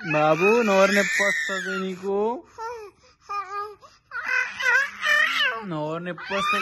बाबू नोर ने पस्त देनी को। नोर ने पस्त